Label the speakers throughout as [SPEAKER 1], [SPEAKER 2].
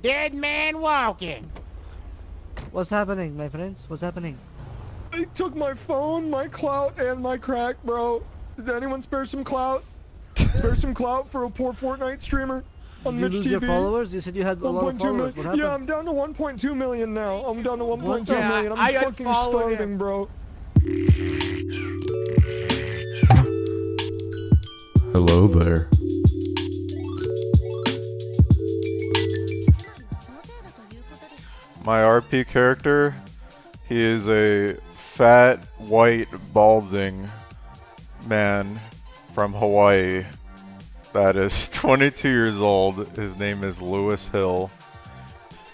[SPEAKER 1] dead man walking.
[SPEAKER 2] What's happening, my friends? What's happening?
[SPEAKER 3] They took my phone, my clout, and my crack, bro. Did anyone spare some clout? spare some clout for a poor Fortnite streamer on
[SPEAKER 2] Did you
[SPEAKER 3] Mitch
[SPEAKER 2] lose
[SPEAKER 3] TV?
[SPEAKER 2] your followers? You said you had a lot of followers.
[SPEAKER 3] million.
[SPEAKER 2] What happened?
[SPEAKER 3] Yeah, I'm down to 1.2 million now. I'm down to 1.2
[SPEAKER 2] Yeah,
[SPEAKER 3] million. I'm
[SPEAKER 1] I
[SPEAKER 3] fucking starving,
[SPEAKER 1] him.
[SPEAKER 3] bro.
[SPEAKER 4] Hello there. My RP character, he is a fat, white, balding man from Hawaii that is 22 years old. His name is Louis Hill.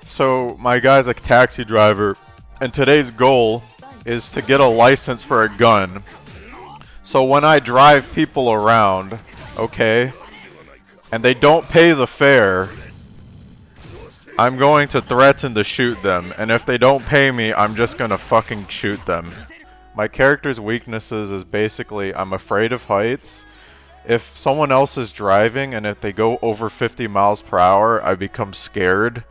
[SPEAKER 4] So, my guy's a taxi driver, and today's goal is to get a license for a gun. So, when I drive people around, okay, and they don't pay the fare, I'm going to threaten to shoot them, and if they don't pay me, I'm just gonna fucking shoot them. My character's weaknesses is basically I'm afraid of heights. If someone else is driving and if they go over 50 miles per hour, I become scared.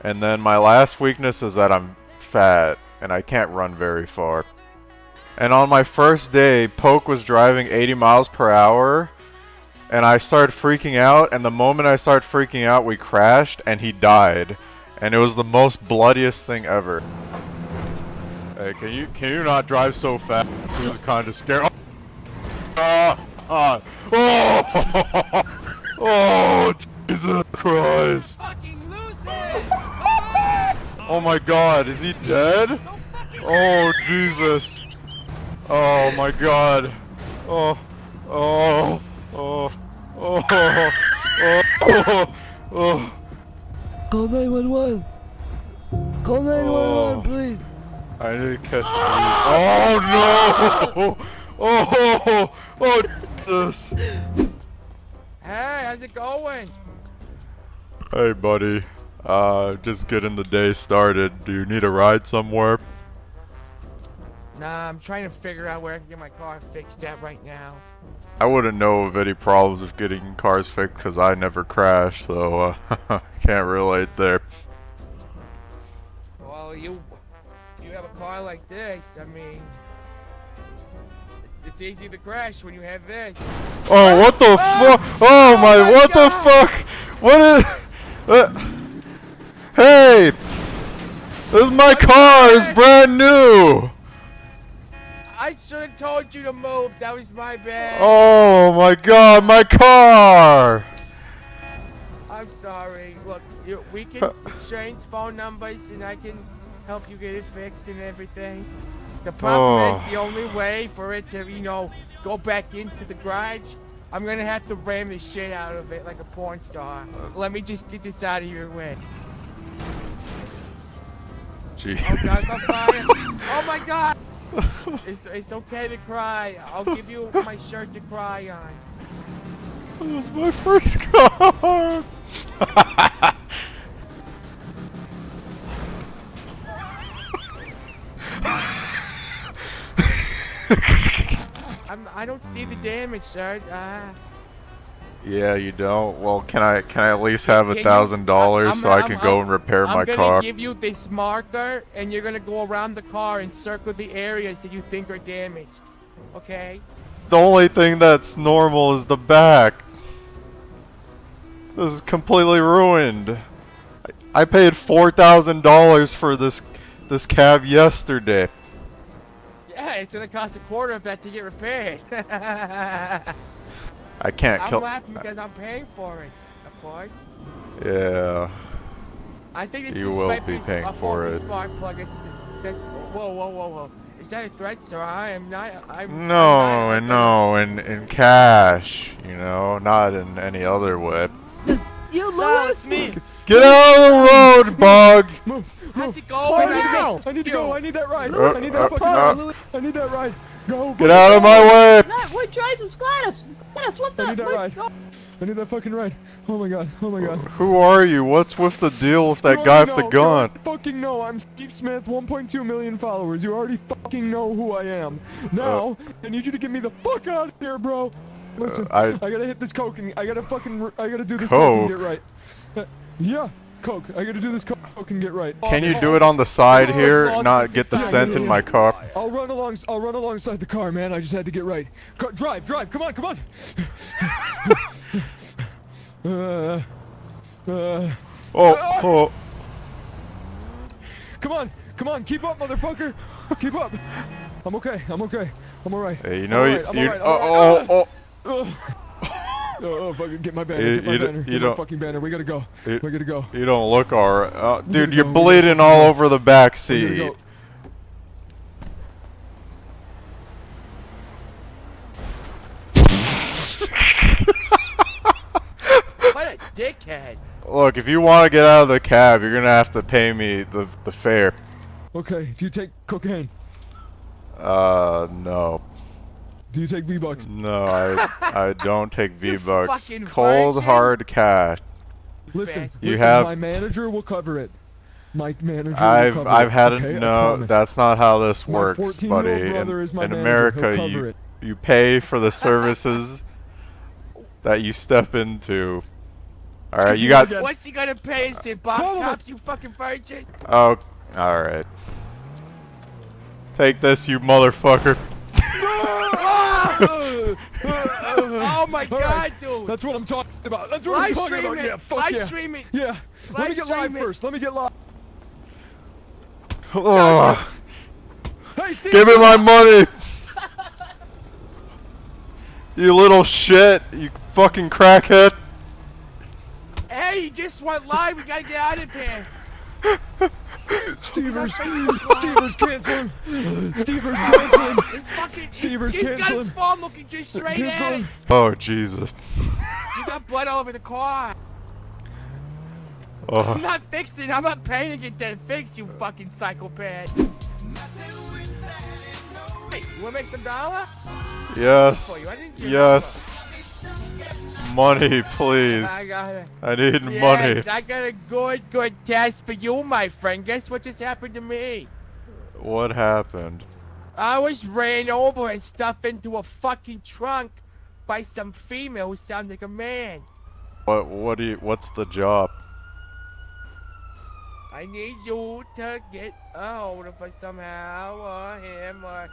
[SPEAKER 4] And then my last weakness is that I'm fat and I can't run very far. And on my first day, Poke was driving 80 miles per hour and I started freaking out and the moment I started freaking out we crashed and he died and it was the most bloodiest thing ever. Hey, can you can you not drive so fast? This is kind of scary. Oh, ah, oh, oh, Jesus Christ! Oh my God, is he dead? Oh Jesus! Oh my God! Oh, oh, oh, oh, oh, oh, oh.
[SPEAKER 2] Call 911. Call 911,
[SPEAKER 4] Oh.
[SPEAKER 2] please.
[SPEAKER 4] I need to catch Oh no! Oh, oh, Jesus!
[SPEAKER 1] Hey, how's it going?
[SPEAKER 4] Hey, buddy. Uh, just getting the day started. Do you need a ride somewhere?
[SPEAKER 1] Nah, I'm trying to figure out where I can get my car fixed at right now.
[SPEAKER 4] I wouldn't know of any problems with getting cars fixed because I never crash, so uh, can't relate there.
[SPEAKER 1] Well, you you have a car like this. I mean, it's, easy to crash when you have this.
[SPEAKER 4] Oh, what the fuck? Oh my,
[SPEAKER 1] my
[SPEAKER 4] what the fuck? What is? Uh, hey, this is my car. It's brand new.
[SPEAKER 1] I should have told you to move. That was my bad.
[SPEAKER 4] Oh my god, my car!
[SPEAKER 1] I'm sorry. Look, you, we can exchange phone numbers, and I can help you get it fixed and everything. The problem is
[SPEAKER 4] Oh.
[SPEAKER 1] the only way for it to, you know, go back into the garage. I'm gonna have to ram the shit out of it like a porn star. Let me just get this out of your way.
[SPEAKER 4] Jeez.
[SPEAKER 1] Oh God, it's on fire! Oh my God! It's, it's okay to cry. I'll give you my shirt to cry on.
[SPEAKER 4] That was my first car!
[SPEAKER 1] I'm, I don't see the damage, sir. Uh,
[SPEAKER 4] yeah, you don't? Well, can I can I at least have a thousand dollars so I
[SPEAKER 1] I'm-
[SPEAKER 4] can
[SPEAKER 1] I'm-
[SPEAKER 4] go and repair my car?
[SPEAKER 1] I'm gonna give you this marker, and you're gonna go around the car and circle the areas that you think are damaged. Okay?
[SPEAKER 4] The only thing that's normal is the back. This is completely ruined. I, I paid four thousand dollars for this this cab yesterday.
[SPEAKER 1] Yeah, it's gonna cost a quarter of that to get repaired.
[SPEAKER 4] I can't
[SPEAKER 1] I'm
[SPEAKER 4] kill.
[SPEAKER 1] laughing because I'm paying for it, of course.
[SPEAKER 4] Yeah.
[SPEAKER 1] I think this
[SPEAKER 4] You
[SPEAKER 1] just
[SPEAKER 4] will be paying
[SPEAKER 1] a
[SPEAKER 4] for it.
[SPEAKER 1] Spark plug. It's that. Whoa, whoa, whoa, whoa! Is that a threat, sir? I am not. I'm.
[SPEAKER 4] No,
[SPEAKER 1] I'm
[SPEAKER 4] and
[SPEAKER 1] not,
[SPEAKER 4] no, in in cash, you know, not in any other way.
[SPEAKER 2] You
[SPEAKER 1] Sal,
[SPEAKER 2] Louis!
[SPEAKER 1] it's me.
[SPEAKER 4] Get out of the road, bug!
[SPEAKER 3] Move,
[SPEAKER 1] How's
[SPEAKER 3] move.
[SPEAKER 1] it
[SPEAKER 3] Oh,
[SPEAKER 1] going?
[SPEAKER 3] I need to go. I need to go. I need that ride.
[SPEAKER 4] Louis,
[SPEAKER 3] I need
[SPEAKER 4] uh,
[SPEAKER 3] that fucking
[SPEAKER 4] uh,
[SPEAKER 3] ride. I need that ride. Go.
[SPEAKER 4] Get out of my way!
[SPEAKER 5] No, wait, Jesus, Gladys! Gladys, what the?
[SPEAKER 3] I need that
[SPEAKER 5] wait,
[SPEAKER 3] ride.
[SPEAKER 5] go-
[SPEAKER 3] I need that fucking ride. Oh my god. Oh my god.
[SPEAKER 4] Who are you? What's with the deal with that
[SPEAKER 3] You
[SPEAKER 4] guy
[SPEAKER 3] already
[SPEAKER 4] with the
[SPEAKER 3] know, you
[SPEAKER 4] gun?
[SPEAKER 3] already fucking know. I'm Steve Smith, 1.2 million followers. You already fucking know who I am. Now, I need you to get me the fuck out of here, bro. Listen,
[SPEAKER 4] Uh, I-
[SPEAKER 3] I, gotta hit this coke and I gotta fucking, I gotta do this coke, and
[SPEAKER 4] Coke?
[SPEAKER 3] get right. Uh, yeah, coke. I gotta do this coke and get right.
[SPEAKER 4] Can you do it on the side here, not get the scent in my car?
[SPEAKER 3] I'll run along. I'll run alongside the car, man. I just had to get right. Car, drive, drive. Come on, come on. uh, uh,
[SPEAKER 4] Oh, oh.
[SPEAKER 3] come on, come on. Keep up, motherfucker. Keep up. I'm okay. I'm okay. I'm alright.
[SPEAKER 4] Hey, you know you,
[SPEAKER 3] alright, I'm
[SPEAKER 4] you
[SPEAKER 3] alright, I'm
[SPEAKER 4] oh, oh, oh,
[SPEAKER 3] Ugh. Oh, oh, fucking get my banner.
[SPEAKER 4] You-
[SPEAKER 3] get my
[SPEAKER 4] you d-
[SPEAKER 3] banner.
[SPEAKER 4] you
[SPEAKER 3] get my
[SPEAKER 4] don't-
[SPEAKER 3] fucking banner. We gotta go.
[SPEAKER 4] You-
[SPEAKER 3] we gotta go.
[SPEAKER 4] you don't look alright. Uh, dude, you're
[SPEAKER 3] go,
[SPEAKER 4] bleeding all over the back seat.
[SPEAKER 1] What a dickhead.
[SPEAKER 4] Look, if you want to get out of the cab, you're gonna have to pay me the the fare.
[SPEAKER 3] Okay. Do you take cocaine?
[SPEAKER 4] Uh, no,
[SPEAKER 3] Do you take V Bucks?
[SPEAKER 4] no, I I don't take V bucks. Cold
[SPEAKER 1] virgin.
[SPEAKER 4] hard cash.
[SPEAKER 3] Listen,
[SPEAKER 1] bastard.
[SPEAKER 4] You
[SPEAKER 3] listen,
[SPEAKER 4] have
[SPEAKER 3] my manager will cover it. My manager will
[SPEAKER 4] I've
[SPEAKER 3] cover
[SPEAKER 4] I've
[SPEAKER 3] it,
[SPEAKER 4] had
[SPEAKER 3] okay?
[SPEAKER 4] it.
[SPEAKER 3] I
[SPEAKER 4] No, that's not how this works,
[SPEAKER 3] 14-year-old
[SPEAKER 4] buddy. In,
[SPEAKER 3] is my
[SPEAKER 4] in. America,
[SPEAKER 3] He'll cover
[SPEAKER 4] you
[SPEAKER 3] it.
[SPEAKER 4] you pay for the services that you step into. All right, you got.
[SPEAKER 1] What's he gonna pay us in box
[SPEAKER 3] Follow me.
[SPEAKER 1] tops, you fucking virgin?
[SPEAKER 4] Oh, all right. Take this, you motherfucker.
[SPEAKER 1] Oh my
[SPEAKER 3] All
[SPEAKER 1] god,
[SPEAKER 3] right.
[SPEAKER 1] dude.
[SPEAKER 3] That's what I'm talking about. That's what
[SPEAKER 1] Live
[SPEAKER 3] I'm talking
[SPEAKER 1] stream
[SPEAKER 3] about.
[SPEAKER 1] it.
[SPEAKER 3] Yeah, fuck
[SPEAKER 1] Live
[SPEAKER 3] yeah.
[SPEAKER 1] stream it.
[SPEAKER 3] Yeah. Let me
[SPEAKER 1] Live
[SPEAKER 3] get live
[SPEAKER 1] it.
[SPEAKER 3] first. Let me get live.
[SPEAKER 4] Ugh.
[SPEAKER 3] Hey, Steve.
[SPEAKER 4] Give me my money. You little shit. You fucking crackhead.
[SPEAKER 1] Hey, you just went live. We gotta get out of here.
[SPEAKER 3] Stevers. Stevers canceling. Stevers canceling.
[SPEAKER 1] It's fucking.
[SPEAKER 3] Stevers
[SPEAKER 1] he's got his looking just straight
[SPEAKER 3] Cancel
[SPEAKER 1] at it.
[SPEAKER 3] him.
[SPEAKER 4] Oh Jesus.
[SPEAKER 1] You got blood all over the car. Oh. I'm
[SPEAKER 4] Oh.
[SPEAKER 1] not fixing. I'm not paying to get that fixed. You fucking psychopath. Hey, you wanna make some dollar?
[SPEAKER 4] Yes.
[SPEAKER 1] you. I
[SPEAKER 4] Yes. Money, please.
[SPEAKER 1] I got it.
[SPEAKER 4] I need money.
[SPEAKER 1] Yes, I got a good, good test for you, my friend. Guess what just happened to me?
[SPEAKER 4] What happened?
[SPEAKER 1] I was ran over and stuffed into a fucking trunk by some female who sounded like a man.
[SPEAKER 4] What what do you what's the job?
[SPEAKER 1] I need you to get a hold of her somehow, or him, or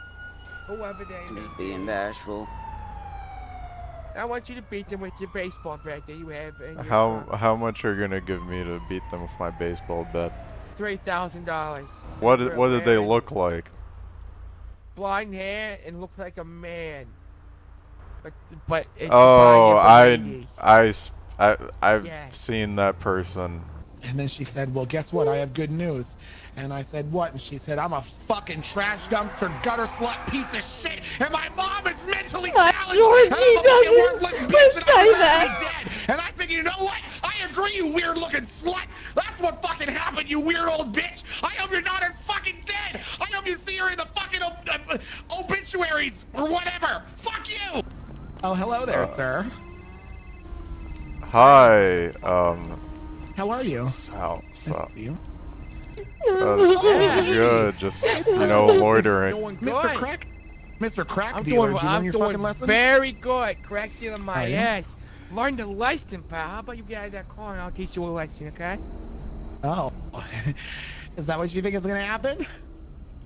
[SPEAKER 1] whoever they may
[SPEAKER 6] Just
[SPEAKER 1] be.
[SPEAKER 6] being bashful.
[SPEAKER 1] I want you to beat them with your baseball bat that you have
[SPEAKER 4] How
[SPEAKER 1] trunk.
[SPEAKER 4] how much are you gonna give me to beat them with my baseball bat?
[SPEAKER 1] Three thousand dollars.
[SPEAKER 4] What
[SPEAKER 1] a
[SPEAKER 4] what did they look like?
[SPEAKER 1] Blonde hair and look like a man. But but it's
[SPEAKER 4] Oh, I. I I I've
[SPEAKER 1] Yes.
[SPEAKER 4] seen that person.
[SPEAKER 7] And then she said, Well, guess what? I have good news. And I said, What? And she said, I'm a fucking trash dumpster, gutter slut piece of shit. And my mom is mentally
[SPEAKER 5] Uh,
[SPEAKER 7] challenged.
[SPEAKER 5] Georgie
[SPEAKER 7] and I'm a fucking
[SPEAKER 5] doesn't
[SPEAKER 7] worthless bitch and
[SPEAKER 5] say
[SPEAKER 7] I'm
[SPEAKER 5] that.
[SPEAKER 7] dead. And I said, You know what? I agree, you weird looking slut. That's what fucking happened, you weird old bitch. I hope your daughter's fucking dead. I hope you see her in the fucking ob- uh, obituaries or whatever. Fuck you. Oh, hello there,
[SPEAKER 4] Uh,
[SPEAKER 7] sir.
[SPEAKER 4] Hi, um,
[SPEAKER 7] How are you?
[SPEAKER 4] Sal,
[SPEAKER 7] Nice
[SPEAKER 4] Sal.
[SPEAKER 7] to see you.
[SPEAKER 4] Uh,
[SPEAKER 1] Yeah.
[SPEAKER 4] good, just you know, loitering.
[SPEAKER 7] Mr. Crack? Mr. Crack
[SPEAKER 1] I'm
[SPEAKER 7] dealer,
[SPEAKER 1] doing,
[SPEAKER 7] did you learn
[SPEAKER 1] I'm
[SPEAKER 7] your
[SPEAKER 1] doing
[SPEAKER 7] fucking lesson?
[SPEAKER 1] very good. Correct in my
[SPEAKER 7] Are you?
[SPEAKER 1] ass. Learn the lesson, pal. How about you get out of that car and I'll teach you a lesson, okay?
[SPEAKER 7] Oh. Is that what you think is gonna happen? Is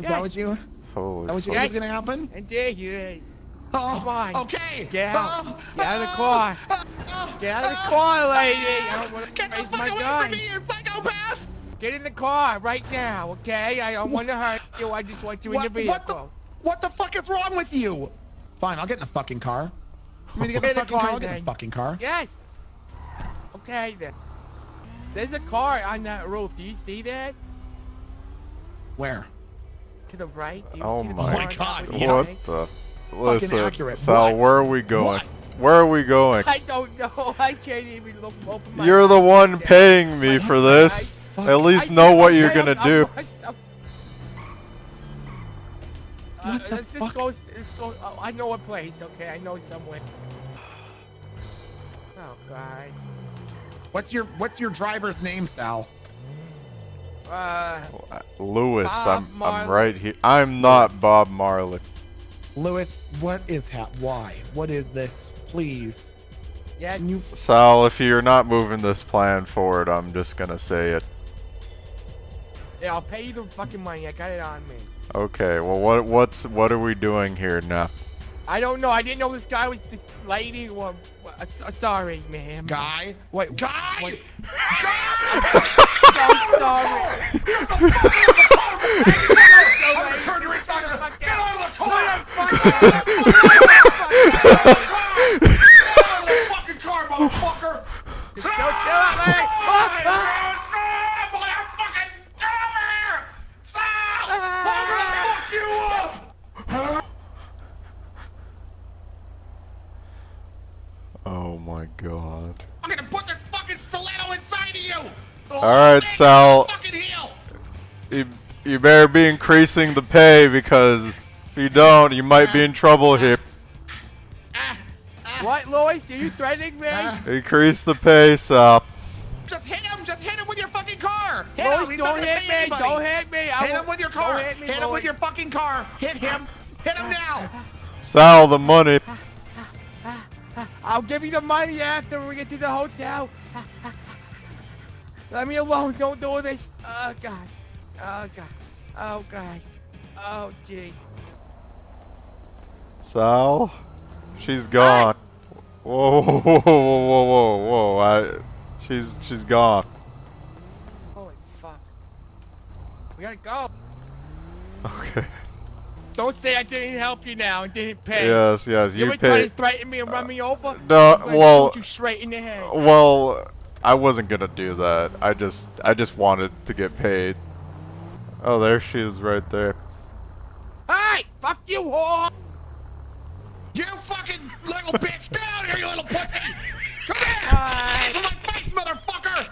[SPEAKER 1] Yes.
[SPEAKER 7] that what you
[SPEAKER 4] Holy
[SPEAKER 7] that what you
[SPEAKER 4] fuck.
[SPEAKER 7] think is gonna happen?
[SPEAKER 1] And there he is.
[SPEAKER 7] Oh,
[SPEAKER 1] Come on.
[SPEAKER 7] Okay.
[SPEAKER 1] Get out.
[SPEAKER 7] Oh,
[SPEAKER 1] Get out of the
[SPEAKER 7] oh,
[SPEAKER 1] car.
[SPEAKER 7] oh, oh,
[SPEAKER 1] Get out of the
[SPEAKER 7] oh,
[SPEAKER 1] car, oh, lady.
[SPEAKER 7] oh,
[SPEAKER 1] I don't want to
[SPEAKER 7] Get the
[SPEAKER 1] raise
[SPEAKER 7] fuck
[SPEAKER 1] my
[SPEAKER 7] away
[SPEAKER 1] gun.
[SPEAKER 7] from me, you psychopath!
[SPEAKER 1] Get in the car right now, okay? I don't want to hurt you. I just want you in the
[SPEAKER 7] What, what the
[SPEAKER 1] vehicle.
[SPEAKER 7] what the fuck is wrong with you? Fine, I'll get in the fucking car. You mean to get in the
[SPEAKER 1] the
[SPEAKER 7] fucking car?
[SPEAKER 1] car,
[SPEAKER 7] I'll get in the fucking car.
[SPEAKER 1] Yes. Okay then. There's a car on that roof. Do you see that?
[SPEAKER 7] Where?
[SPEAKER 1] To the right. Do you
[SPEAKER 4] Oh
[SPEAKER 1] see the
[SPEAKER 4] my
[SPEAKER 1] car
[SPEAKER 7] God,
[SPEAKER 1] of the
[SPEAKER 7] yeah.
[SPEAKER 4] What the? Listen,
[SPEAKER 7] accurate.
[SPEAKER 4] Sal,
[SPEAKER 7] What?
[SPEAKER 4] where are we going?
[SPEAKER 7] What?
[SPEAKER 4] Where are we going?
[SPEAKER 1] I don't know. I can't even look open my
[SPEAKER 4] You're the one
[SPEAKER 1] Yeah.
[SPEAKER 4] paying me for this.
[SPEAKER 7] Fuck.
[SPEAKER 4] At least
[SPEAKER 1] I
[SPEAKER 4] know
[SPEAKER 1] know,
[SPEAKER 4] what you're
[SPEAKER 1] I
[SPEAKER 4] gonna
[SPEAKER 1] don't-
[SPEAKER 4] do.
[SPEAKER 1] I'm- I'm- Uh,
[SPEAKER 7] What the
[SPEAKER 1] let's
[SPEAKER 7] fuck?
[SPEAKER 1] just go. Let's go. Oh, I know a place. Okay, I know somewhere. Oh God.
[SPEAKER 7] What's your what's your driver's name, Sal?
[SPEAKER 1] Uh,
[SPEAKER 4] Louis,
[SPEAKER 1] Bob
[SPEAKER 4] I'm I'm right here. I'm not Bob Marley.
[SPEAKER 7] Louis, what is hap why? What is this? Please.
[SPEAKER 1] Yes.
[SPEAKER 3] Can you
[SPEAKER 4] Sal, if you're not moving this plan forward, I'm just gonna say it.
[SPEAKER 1] Yeah, I'll pay you the fucking money. I got it on me.
[SPEAKER 4] Okay, well, what what's what are we doing here now?
[SPEAKER 1] I don't know. I didn't know this guy was this lady. Or, uh, sorry, ma'am.
[SPEAKER 7] Guy?
[SPEAKER 1] Wait,
[SPEAKER 7] Guy!
[SPEAKER 1] What?
[SPEAKER 7] Guy!
[SPEAKER 1] so sorry.
[SPEAKER 7] I'm gonna turn your inside of the- Get out of the car! Get out of the fucking car, motherfucker!
[SPEAKER 1] Just go chill out, man.
[SPEAKER 7] Boy, I'm fucking- Get over here! Sal! I'm gonna fuck you up!
[SPEAKER 4] Oh my god.
[SPEAKER 7] I'm gonna put fucking stiletto inside of you!
[SPEAKER 4] All right, Sal. You, you better be increasing the pay because if you don't, you might be in trouble here.
[SPEAKER 1] What, Lois? Are you threatening me?
[SPEAKER 4] Increase the pace up.
[SPEAKER 7] Just hit him! Just hit him with your fucking car! Hit
[SPEAKER 1] Lois,
[SPEAKER 7] him!
[SPEAKER 1] Don't hit me.
[SPEAKER 7] anybody.
[SPEAKER 1] Don't hit me. I
[SPEAKER 7] Hit
[SPEAKER 1] will-
[SPEAKER 7] him with your
[SPEAKER 1] don't
[SPEAKER 7] car!
[SPEAKER 1] hit me,
[SPEAKER 7] him with your fucking car! Hit him! Hit him now!
[SPEAKER 4] Sal, the money.
[SPEAKER 1] I'll give you the money after we get to the hotel. Let me alone. Don't do this. Oh, God. Oh, God. Oh, God. Oh, jeez.
[SPEAKER 4] Sal, she's gone. Whoa, whoa, whoa, whoa, whoa, whoa! I, she's she's gone.
[SPEAKER 1] Holy fuck. We gotta go.
[SPEAKER 4] Okay.
[SPEAKER 1] Don't say I didn't help you now and didn't pay.
[SPEAKER 4] Yes, yes,
[SPEAKER 1] You
[SPEAKER 4] you
[SPEAKER 1] were trying to threaten me and run me over?
[SPEAKER 4] Uh, no,
[SPEAKER 1] I'm gonna
[SPEAKER 4] well-
[SPEAKER 1] shoot you straight in the head.
[SPEAKER 4] Well, I wasn't gonna do that. I just I just wanted to get paid. Oh, there she is, right there.
[SPEAKER 1] Hey! Fuck you, whore!
[SPEAKER 7] You fucking little bitch! Get out of here, you little pussy! Come here!
[SPEAKER 1] Hi.
[SPEAKER 7] Get out of my face, motherfucker!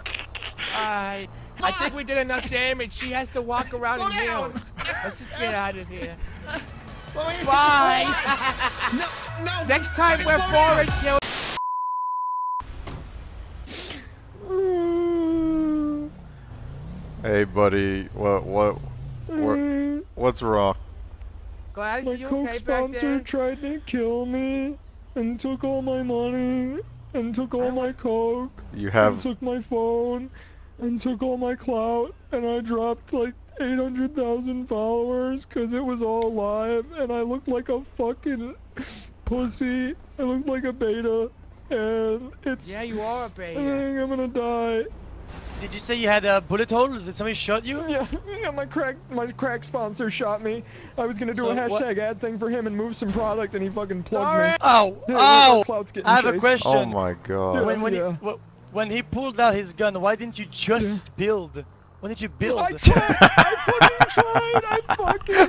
[SPEAKER 1] Alright. I think we did enough damage. She has to walk around
[SPEAKER 7] Slow
[SPEAKER 1] and heal.
[SPEAKER 7] down.
[SPEAKER 1] Let's just get out of here. Bye!
[SPEAKER 7] No, no!
[SPEAKER 1] Next time we're
[SPEAKER 7] slow down.
[SPEAKER 1] forward kill.
[SPEAKER 4] Hey, buddy, what what what what's wrong?
[SPEAKER 1] Gladys,
[SPEAKER 3] My
[SPEAKER 1] you
[SPEAKER 3] Coke
[SPEAKER 1] okay back
[SPEAKER 3] sponsor
[SPEAKER 1] there?
[SPEAKER 3] tried to kill me and took all my money and took all my Coke
[SPEAKER 4] You
[SPEAKER 3] and
[SPEAKER 4] have
[SPEAKER 3] took my phone and took all my clout and I dropped like 800,000 followers because it was all live and I looked like a fucking pussy. I looked like a beta and it's.
[SPEAKER 1] Yeah, you are a
[SPEAKER 3] I
[SPEAKER 1] beta.
[SPEAKER 3] I think I'm gonna die.
[SPEAKER 6] Did you say you had uh, bullet holes? Did somebody shot you?
[SPEAKER 3] Yeah, yeah, my crack, my crack sponsor shot me. I was gonna do
[SPEAKER 6] So
[SPEAKER 3] a
[SPEAKER 6] what-
[SPEAKER 3] hashtag ad thing for him and move some product, and he fucking plugged
[SPEAKER 1] Sorry.
[SPEAKER 3] me.
[SPEAKER 6] Oh,
[SPEAKER 3] Yeah,
[SPEAKER 6] oh!
[SPEAKER 3] clout's getting
[SPEAKER 6] I have a question.
[SPEAKER 4] Oh my god.
[SPEAKER 6] When, when,
[SPEAKER 3] Yeah.
[SPEAKER 6] he, wh- when he pulled out his gun, why didn't you just build? Why didn't you build?
[SPEAKER 3] I tried. I fucking tried. I fucking